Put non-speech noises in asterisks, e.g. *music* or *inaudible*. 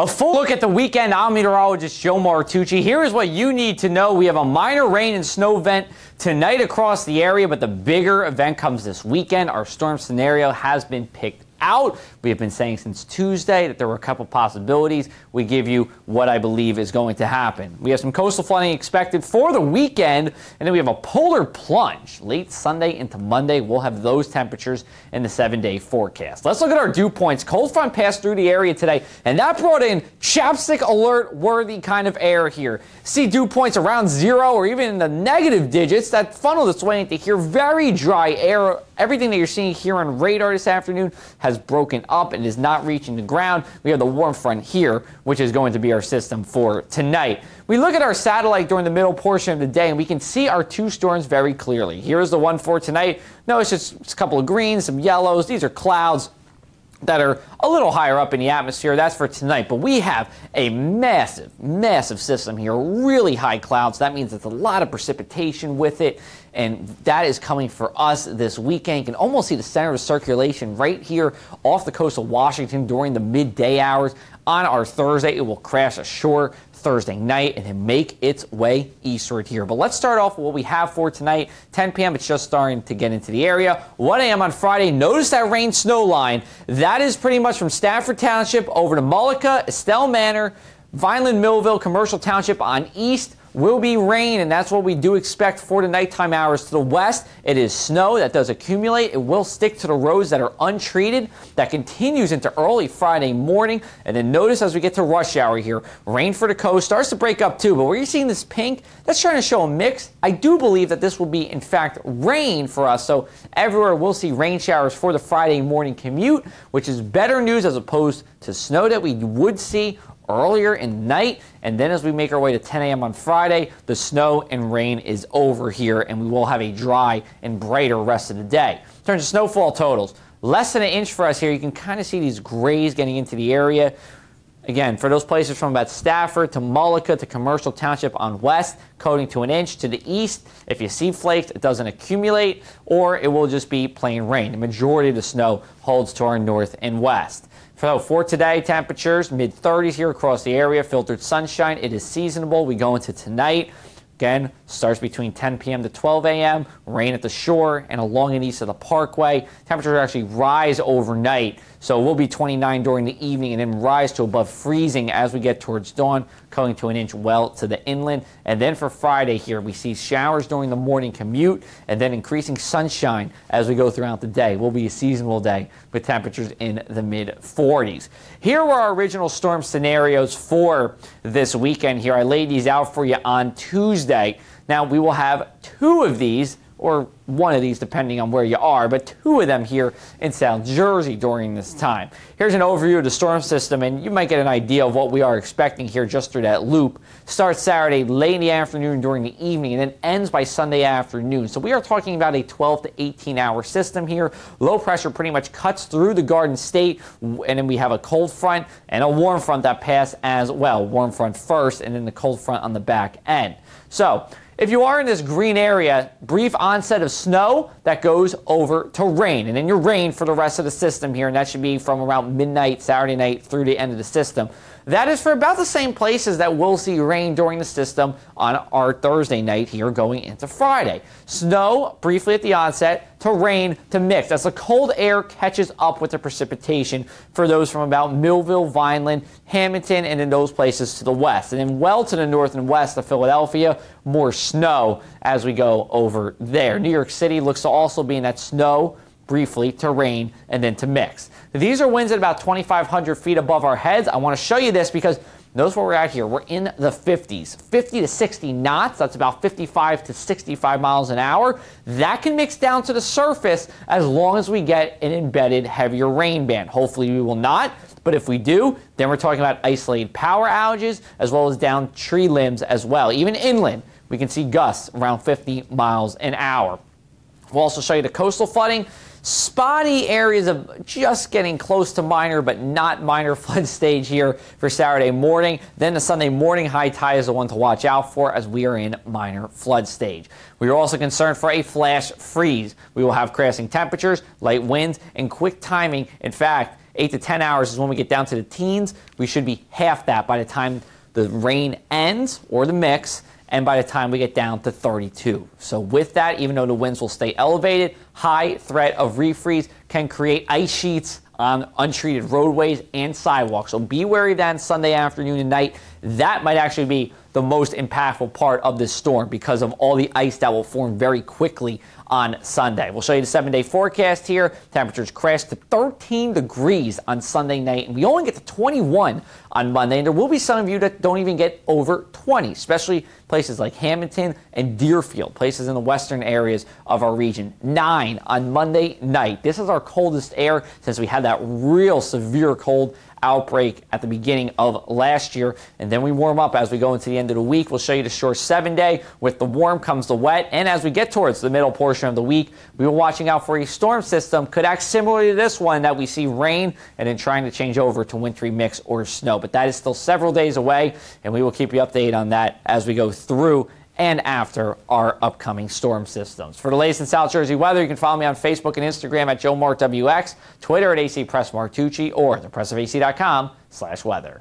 A full look at the weekend. I'm meteorologist Joe Martucci. Here is what you need to know. We have a minor rain and snow event tonight across the area, but the bigger event comes this weekend. Our storm scenario has been picked out. We have been saying since Tuesday that there were a couple possibilities. We give you what I believe is going to happen. We have some coastal flooding expected for the weekend, and then we have a polar plunge late Sunday into Monday. We'll have those temperatures in the seven day forecast. Let's look at our dew points. Cold front passed through the area today, and that brought in chapstick alert worthy kind of air here. See dew points around zero or even in the negative digits that funnel its way into here. Very dry air. Everything that you're seeing here on radar this afternoon has broken up and is not reaching the ground. We have the warm front here, which is going to be our system for tonight. We look at our satellite during the middle portion of the day, and we can see our two storms very clearly. Here's the one for tonight. Notice it's a couple of greens, some yellows. These are clouds that are a little higher up in the atmosphere. That's for tonight. But we have a massive, massive system here, really high clouds. That means it's a lot of precipitation with it. And that is coming for us this weekend. You can almost see the center of circulation right here off the coast of Washington during the midday hours. On our Thursday, it will crash ashore Thursday night and then make its way eastward here. But let's start off with what we have for tonight. 10 p.m. It's just starting to get into the area. 1 a.m. on Friday. Notice that rain snow line. That is pretty much from Stafford Township over to Mullica, Estelle Manor, Vineland Millville Commercial Township on east will be rain, and that's what we do expect for the nighttime hours to the west. It is snow that does accumulate. It will stick to the roads that are untreated. That continues into early Friday morning. And then notice as we get to rush hour here, rain for the coast starts to break up too. But where you're seeing this pink, that's trying to show a mix. I do believe that this will be, in fact, rain for us. So everywhere we'll see rain showers for the Friday morning commute, which is better news as opposed to snow that we would see earlier in night. And then as we make our way to 10 a.m. on Friday, the snow and rain is over here, and we will have a dry and brighter rest of the day. In terms of snowfall totals, less than an inch for us here. You can kind of see these grays getting into the area. Again, for those places from about Stafford to Mullica to Commercial Township on west, coating to an inch. To the east, if you see flakes, it doesn't accumulate, or it will just be plain rain. The majority of the snow holds to our north and west. So for today, temperatures mid 30s here across the area. Filtered sunshine. It is seasonable. We go into tonight. Again, starts between 10 p.m. to 12 a.m. Rain at the shore and along and east of the parkway. Temperatures actually rise overnight so we'll be 29 during the evening and then rise to above freezing as we get towards dawn, coming to an inch well to the inland. And then for Friday here, we see showers during the morning commute and then increasing sunshine as we go throughout the day. Will be a seasonal day with temperatures in the mid 40s. Here were our original storm scenarios for this weekend here. I laid these out for you on Tuesday. Now we will have two of these or one of these depending on where you are, but two of them here in South Jersey during this time. Here's an overview of the storm system, and you might get an idea of what we are expecting here just through that loop. Starts Saturday late in the afternoon during the evening, and then ends by Sunday afternoon. So we are talking about a 12 to 18 hour system here. Low pressure pretty much cuts through the Garden State, and then we have a cold front and a warm front that pass as well. Warm front first, and then the cold front on the back end. So if you are in this green area, brief onset of snow that goes over to rain. And then your rain for the rest of the system here, and that should be from around midnight, Saturday night through the end of the system. That is for about the same places that we'll see rain during the system on our Thursday night here going into Friday. Snow briefly at the onset to rain to mix as the cold air catches up with the precipitation for those from about Millville, Vineland, Hamilton, and in those places to the west. And then well to the north and west of Philadelphia, more snow as we go over there. New York City looks to also be in that snow briefly to rain and then to mix. These are winds at about 2,500 feet above our heads. I want to show you this because notice where we're at here. We're in the 50s, 50 to 60 knots. That's about 55 to 65 miles an hour. That can mix down to the surface as long as we get an embedded heavier rain band. Hopefully we will not. But if we do, then we're talking about isolated power outages as well as down tree limbs as well. Even inland, we can see gusts around 50 miles an hour. We'll also show you the coastal flooding. Spotty areas of just getting close to minor, but not minor *laughs* flood stage here for Saturday morning. Then the Sunday morning high tide is the one to watch out for as we are in minor flood stage. We are also concerned for a flash freeze. We will have crashing temperatures, light winds, and quick timing. In fact, 8 to 10 hours is when we get down to the teens. We should be half that by the time the rain ends or the mix and by the time we get down to 32. So with that, even though the winds will stay elevated, high threat of refreeze can create ice sheets on untreated roadways and sidewalks. So be wary that Sunday afternoon and night. That might actually be the most impactful part of this storm because of all the ice that will form very quickly on Sunday. We'll show you the seven day forecast here. Temperatures crash to 13 degrees on Sunday night, and we only get to 21 on Monday. And there will be some of you that don't even get over 20, especially places like Hamilton and Deerfield, places in the western areas of our region. Nine on Monday night. This is our coldest air since we had that real severe cold outbreak at the beginning of last year. And then we warm up as we go into the end of the week. We'll show you the short seven day. With the warm comes the wet. And as we get towards the middle portion of the week, we are watching out for a storm system. Could act similarly to this one that we see rain and then trying to change over to wintry mix or snow. But that is still several days away. And we will keep you updated on that as we go through and after our upcoming storm systems. For the latest in South Jersey weather, you can follow me on Facebook and Instagram at JoeMarkWX, Twitter at AC Press Martucci, or thepressofac.com slash weather.